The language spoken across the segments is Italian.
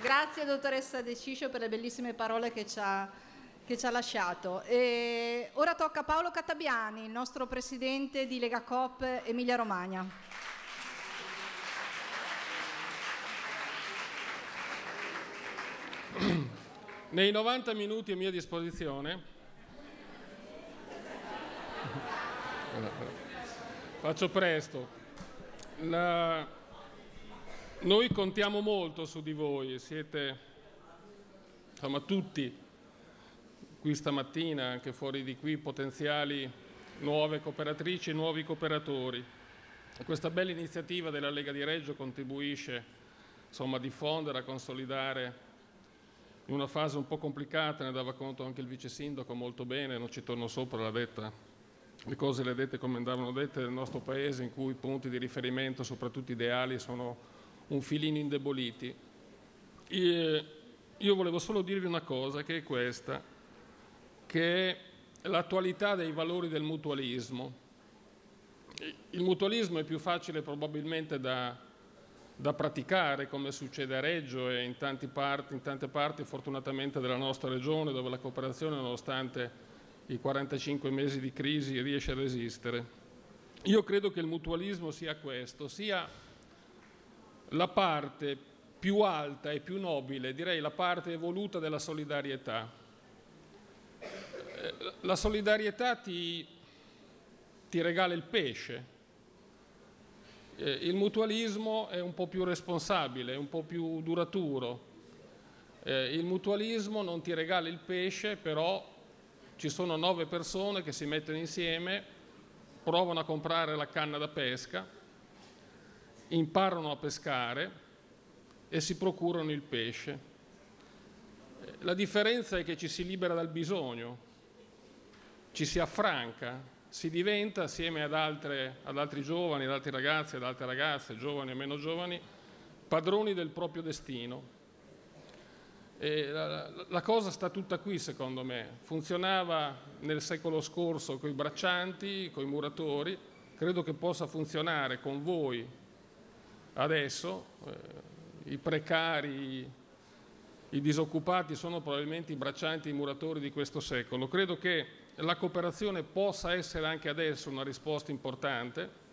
Grazie dottoressa De Ciscio per le bellissime parole che ci ha, che ci ha lasciato. E ora tocca a Paolo Cattabiani, il nostro presidente di Lega Coop Emilia Romagna. Nei 90 minuti a mia disposizione faccio presto. La... Noi contiamo molto su di voi, siete insomma tutti qui stamattina, anche fuori di qui, potenziali nuove cooperatrici e nuovi cooperatori. Questa bella iniziativa della Lega di Reggio contribuisce insomma, a diffondere, a consolidare in una fase un po' complicata, ne dava conto anche il vice sindaco molto bene, non ci torno sopra, l'ha detta, le cose le dette come andavano dette nel nostro paese in cui i punti di riferimento, soprattutto ideali, sono un filino indeboliti. E io volevo solo dirvi una cosa, che è questa, che è l'attualità dei valori del mutualismo. Il mutualismo è più facile probabilmente da da praticare come succede a Reggio e in, parti, in tante parti fortunatamente della nostra regione dove la cooperazione nonostante i 45 mesi di crisi riesce a resistere. Io credo che il mutualismo sia questo, sia la parte più alta e più nobile, direi la parte evoluta della solidarietà. La solidarietà ti, ti regala il pesce, eh, il mutualismo è un po' più responsabile, un po' più duraturo. Eh, il mutualismo non ti regala il pesce, però ci sono nove persone che si mettono insieme, provano a comprare la canna da pesca, imparano a pescare e si procurano il pesce. La differenza è che ci si libera dal bisogno, ci si affranca, si diventa, assieme ad, altre, ad altri giovani, ad altri ragazzi, ad altre ragazze, giovani e meno giovani, padroni del proprio destino. La, la, cosa sta tutta qui secondo me. Funzionava nel secolo scorso con i braccianti, con i muratori, credo che possa funzionare con voi adesso. Eh, I precari, i disoccupati sono probabilmente i braccianti, i muratori di questo secolo. Credo che la cooperazione possa essere anche adesso una risposta importante,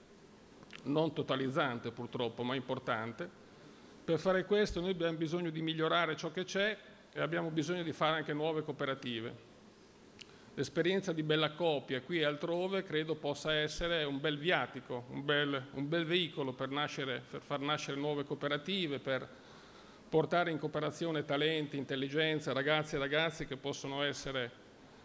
non totalizzante purtroppo, ma importante. Per fare questo noi abbiamo bisogno di migliorare ciò che c'è e abbiamo bisogno di fare anche nuove cooperative. L'esperienza di Bella Copia qui e altrove credo possa essere un bel viatico, un bel, un bel veicolo per, nascere, per far nascere nuove cooperative, per portare in cooperazione talenti, intelligenze, ragazzi e ragazze che possono essere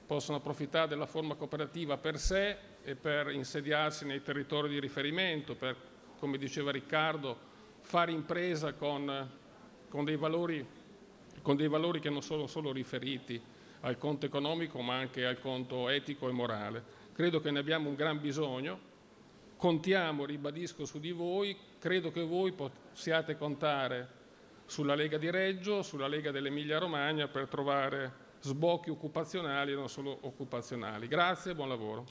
possono approfittare della forma cooperativa per sé e per insediarsi nei territori di riferimento, per, come diceva Riccardo, fare impresa con, con, dei, valori, con dei valori che non sono solo riferiti al conto economico ma anche al conto etico e morale. Credo che ne abbiamo un gran bisogno, contiamo, ribadisco, su di voi, credo che voi possiate contare sulla Lega di Reggio, sulla Lega dell'Emilia Romagna per trovare sbocchi occupazionali e non solo occupazionali. Grazie e buon lavoro.